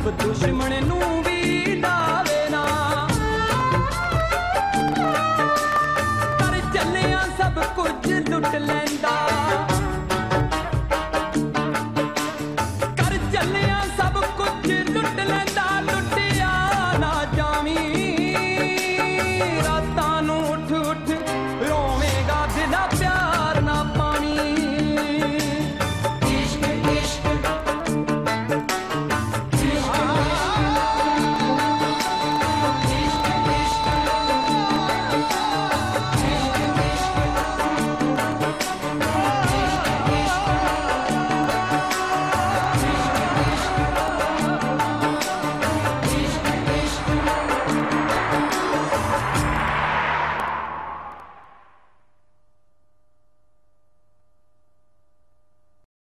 ਰੱਬ ਦੁਸ਼ਮਣ ਨੂੰ ਵੀ